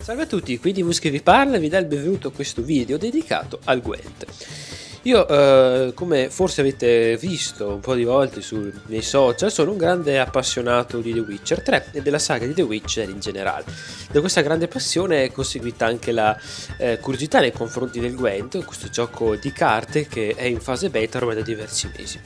Salve a tutti, qui Divus che vi parla e vi dà il benvenuto a questo video dedicato al Gwent. Io, eh, come forse avete visto un po' di volte sui miei social, sono un grande appassionato di The Witcher 3 e della saga di The Witcher in generale. Da questa grande passione è conseguita anche la eh, curiosità nei confronti del Gwent, questo gioco di carte che è in fase beta ormai da diversi mesi.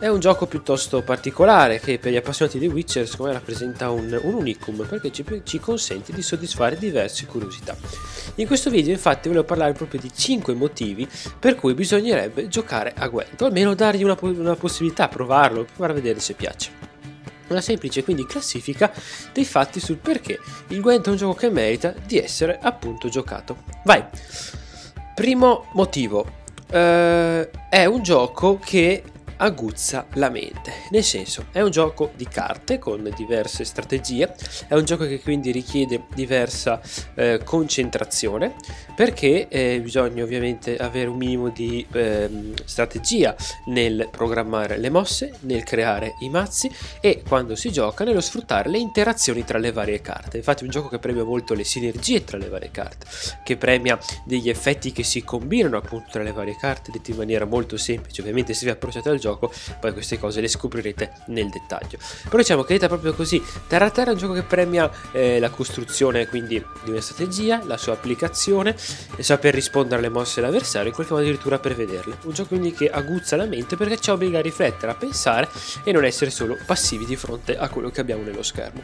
È un gioco piuttosto particolare che per gli appassionati di Witcher secondo me rappresenta un, un unicum perché ci, ci, consente di soddisfare diverse curiosità. In questo video infatti volevo parlare proprio di 5 motivi per cui bisognerebbe giocare a Gwent o almeno dargli una, una possibilità, provarlo, provare a vedere se piace. Una semplice quindi classifica dei fatti sul perché il Gwent è un gioco che merita di essere appunto giocato. Vai! Primo motivo, uh, è un gioco che aguzza la mente. Nel senso, è un gioco di carte con diverse strategie, è un gioco che quindi richiede diversa eh, concentrazione perché eh, bisogna ovviamente avere un minimo di eh, strategia nel programmare le mosse, nel creare i mazzi e quando si gioca nello sfruttare le interazioni tra le varie carte. Infatti è un gioco che premia molto le sinergie tra le varie carte, che premia degli effetti che si combinano appunto tra le varie carte, detto in maniera molto semplice. Ovviamente se vi approcciate al gioco gioco, poi queste cose le scoprirete nel dettaglio. Però diciamo che è proprio così, Terra Terra è un gioco che premia eh, la costruzione quindi di una strategia, la sua applicazione, saper rispondere alle mosse dell'avversario, in qualche modo addirittura prevederle. Un gioco quindi che aguzza la mente perché ci obbliga a riflettere, a pensare e non essere solo passivi di fronte a quello che abbiamo nello schermo.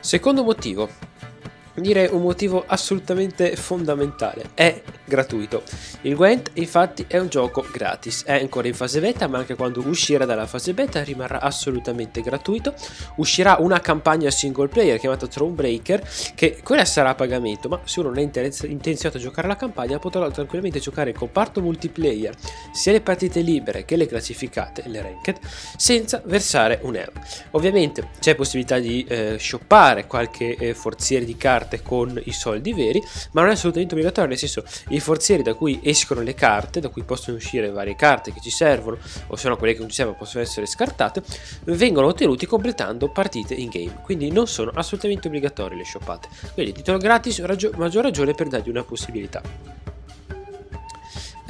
Secondo motivo, direi un motivo assolutamente fondamentale, è gratuito. Il Gwent infatti è un gioco gratis, è ancora in fase beta ma anche quando uscirà dalla fase beta rimarrà assolutamente gratuito. Uscirà una campagna single player chiamata Thronebreaker che quella sarà a pagamento ma se uno non è intenzionato a giocare la campagna potrà tranquillamente giocare il comparto multiplayer sia le partite libere che le classificate, le ranked, senza versare un euro. Ovviamente c'è possibilità di eh, shoppare qualche eh, forziere di carte con i soldi veri, ma non è assolutamente obbligatorio, nel senso i forzieri da cui escono le carte, da cui possono uscire varie carte che ci servono, o se no quelle che non ci servono possono essere scartate, vengono ottenuti completando partite in game, quindi non sono assolutamente obbligatorie le shoppate. Quindi titolo gratis, ragio- maggior ragione per dargli una possibilità.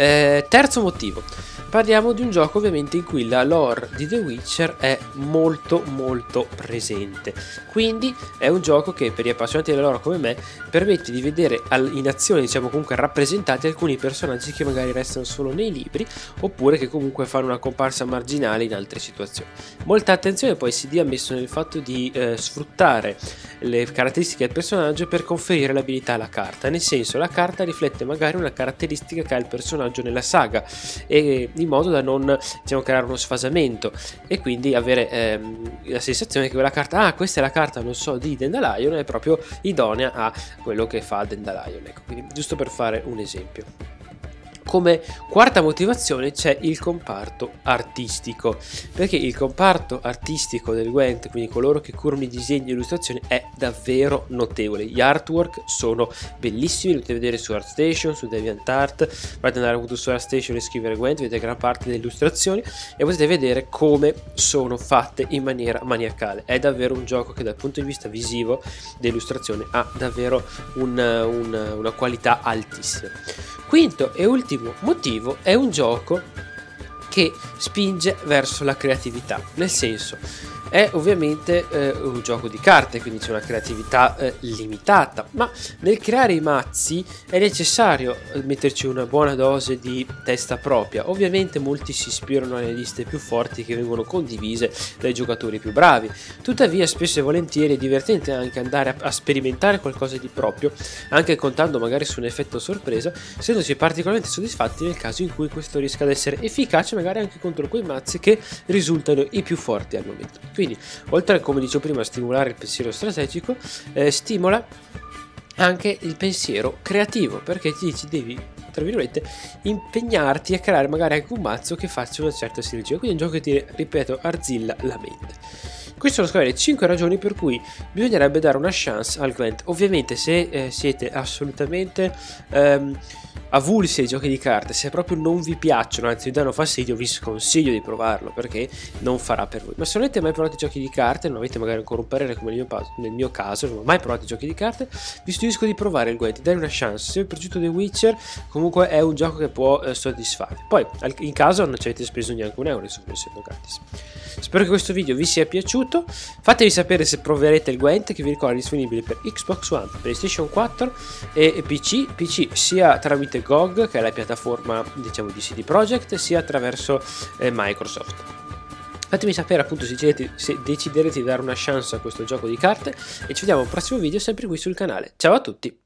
Eh, terzo motivo, Parliamo di un gioco ovviamente in cui la lore di The Witcher è molto molto presente. Quindi è un gioco che per gli appassionati della lore come me permette di vedere in azione, diciamo comunque rappresentati alcuni personaggi che magari restano solo nei libri oppure che comunque fanno una comparsa marginale in altre situazioni. Molta attenzione poi si dia messo nel fatto di eh, sfruttare le caratteristiche del personaggio per conferire l'abilità alla carta, nel senso la carta riflette magari una caratteristica che ha il personaggio nella saga e in modo da non diciamo, creare uno sfasamento e quindi avere ehm, la sensazione che quella carta, ah questa è la carta non so di Dandelion è proprio idonea a quello che fa Dandelion, ecco, quindi giusto per fare un esempio. Come quarta motivazione c'è il comparto artistico, perché il comparto artistico del Gwent, quindi coloro che curano i disegni e illustrazioni, è davvero notevole. Gli artwork sono bellissimi, li potete vedere su ArtStation, su DeviantArt, potete andare appunto su ArtStation e scrivere Gwent, vedete gran parte delle illustrazioni e potete vedere come sono fatte in maniera maniacale. È davvero un gioco che dal punto di vista visivo dell'illustrazione ha davvero un, un, una qualità altissima. Quinto e ultimo motivo è un gioco che spinge verso la creatività, nel senso è ovviamente eh, un gioco di carte, quindi c'è una creatività eh, limitata, ma nel creare i mazzi è necessario eh, metterci una buona dose di testa propria. Ovviamente molti si ispirano alle liste più forti che vengono condivise dai giocatori più bravi. Tuttavia, spesso e volentieri è divertente anche andare a, a sperimentare qualcosa di proprio, anche contando magari su un effetto sorpresa, essendosi particolarmente soddisfatti nel caso in cui questo riesca ad essere efficace magari anche contro quei mazzi che risultano i più forti al momento. Quindi, oltre come dicevo prima, a stimolare il pensiero strategico, eh, stimola anche il pensiero creativo, perché ti dici devi tra virgolette, impegnarti a creare magari anche un mazzo che faccia una certa sinergia. Quindi è un gioco che ti, ripeto, arzilla la mente. Queste sono le 5 ragioni per cui bisognerebbe dare una chance al Gwent. Ovviamente se eh, siete assolutamente... Ehm, avulsi ai giochi di carte, se proprio non vi piacciono, anzi vi danno fastidio, vi sconsiglio di provarlo perché non farà per voi. Ma se non avete mai provato i giochi di carte, non avete magari ancora un parere come nel mio, nel mio caso, non ho mai provato i giochi di carte, vi suggerisco di provare il Gwent, dare una chance. Se vi è piaciuto The Witcher, comunque è un gioco che può eh, soddisfarvi. Poi, in caso non ci avete speso neanche un euro, insomma, essendo gratis. Spero che questo video vi sia piaciuto. Fatevi sapere se proverete il Gwent, che vi ricordo è disponibile per Xbox One, PlayStation 4 e PC. PC sia GOG, che è la piattaforma diciamo di CD Projekt, sia attraverso eh, Microsoft. Fatemi sapere appunto se deciderete, se deciderete di dare una chance a questo gioco di carte e ci vediamo al prossimo video sempre qui sul canale. Ciao a tutti!